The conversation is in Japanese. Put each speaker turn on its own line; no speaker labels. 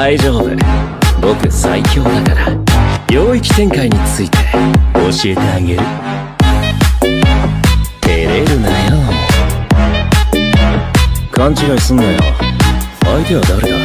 大丈夫。僕最強だから。領域展開について教えてあげる。照れるなよ。勘違いすんなよ。相手は誰だ？